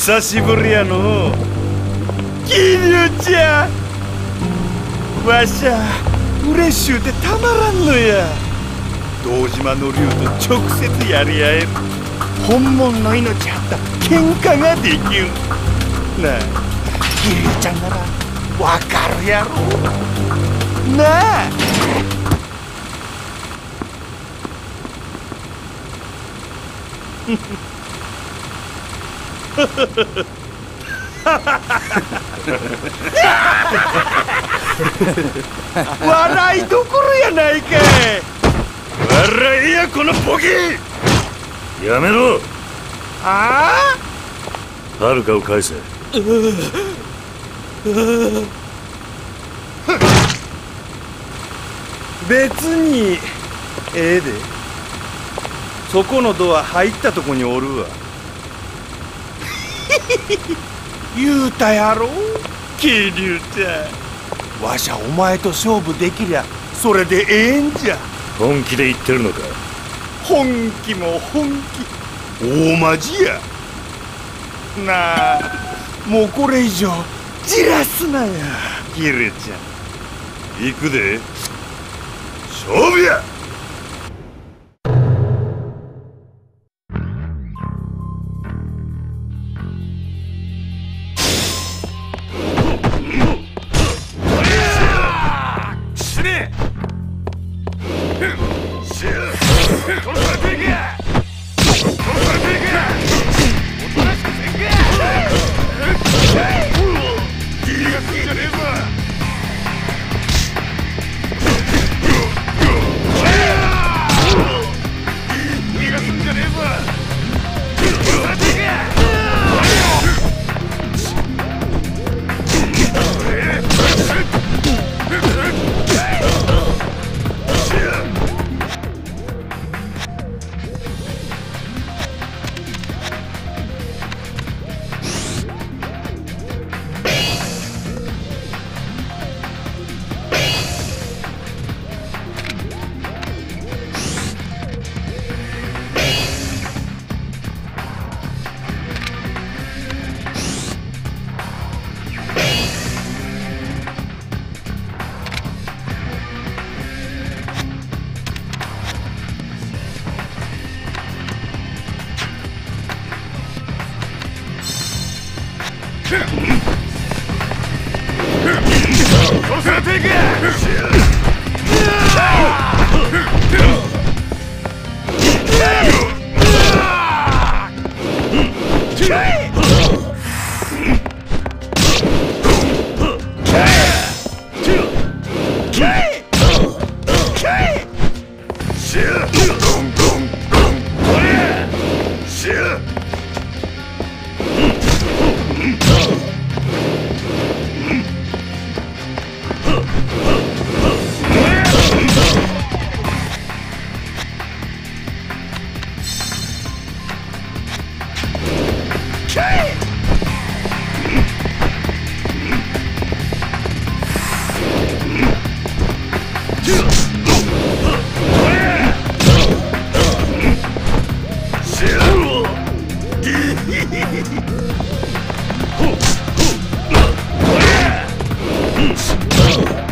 久しぶりやの。桐生ちゃんわしゃ嬉しゅうてたまらんのや。堂島の竜と直接やり合える。本物の命あった喧嘩ができるなあ桐生ちゃんならわかるやろ。なあ。フ フ笑いどころやないかい笑いやこのボケやめろ。あはるかを返せ。別にええで。そこのドア入ったとこにおるわ 言うたやろ？桐生ちゃんわしゃお前と勝負できりゃそれでええんじゃ。本気で言ってるのか？本気も本気。大マジや。なあもうこれ以上じらすなや。キルちゃん行くで。勝負や死 Whoa.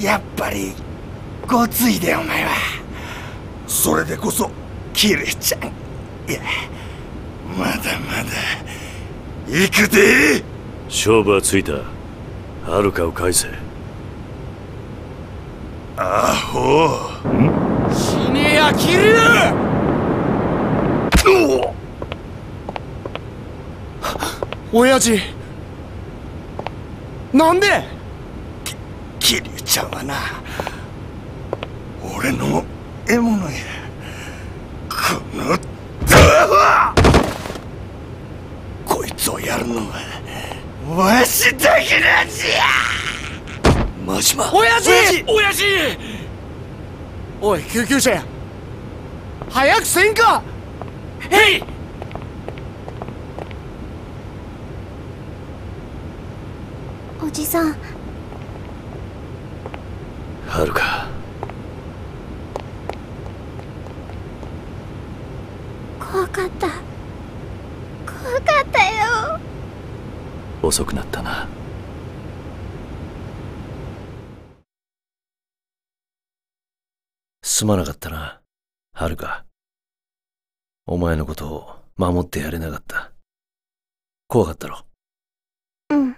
やっぱりごついでお前は。それでこそキレちゃん。いやまだまだ行くで。勝負はついた。遥かを返せ。アホ。死ねや桐生親父。なんで？ちゃんはな。俺の獲物や。このこいつをやるのはわしだけなんじゃ真島。親父親父！おい救急車や。早くせんか！へいおじさん遥か？怖かった。怖かったよ。遅くなったな。すまなかったな。遥か。お前のことを守ってやれなかった。怖かったろ？うん。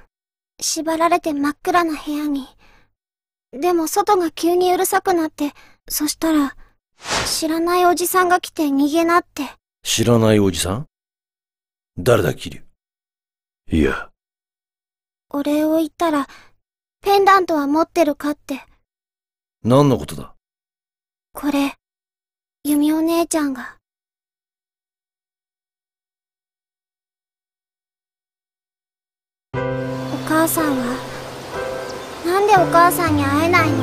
縛られて真っ暗な部屋にでも外が急にうるさくなってそしたら知らないおじさんが来て逃げなって。知らないおじさん？誰だ桐生いや。お礼を言ったらペンダントは持ってるかって。何のことだ？これ弓お姉ちゃんが。お母さんはでお母さんに会えないの？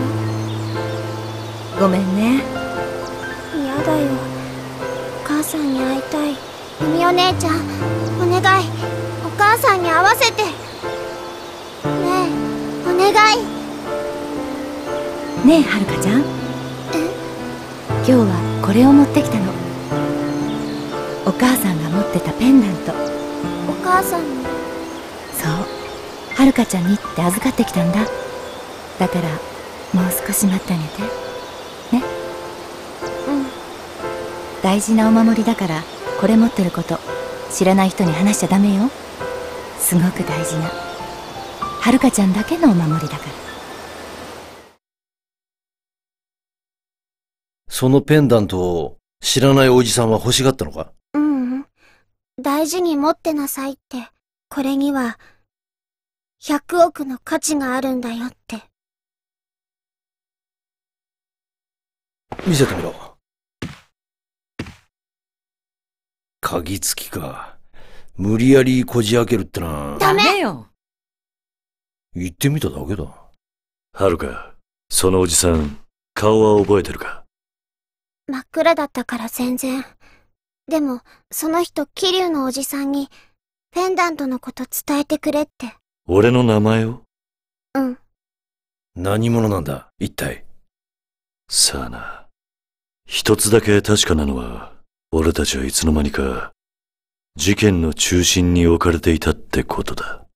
ごめんね。嫌だよ。お母さんに会いたい。弓お姉ちゃんお願い。お母さんに会わせて。ねえお願い。ねえはるかちゃん。今日はこれを持ってきたの。お母さんが持ってたペンダント。お母さんのそう。はるかちゃんにって預かってきたんだだからもう少し待ってあげて。ね？うん。大事なお守りだからこれ持ってること知らない人に話しちゃダメよ。すごく大事な。はるかちゃんだけのお守りだから。そのペンダントを知らないおじさんは欲しがったのか？ううん。大事に持ってなさいって、これには、100億の価値があるんだよって。見せてみろ。鍵付きか。無理やりこじ開けるってな。ダメよ言ってみただけだ。はるか、そのおじさん、顔は覚えてるか？真っ暗だったから全然。でも、その人、桐生のおじさんに、ペンダントのこと伝えてくれって。俺の名前を？うん。何者なんだ、一体。さあな。一つだけ確かなのは、俺たちはいつの間にか、事件の中心に置かれていたってことだ。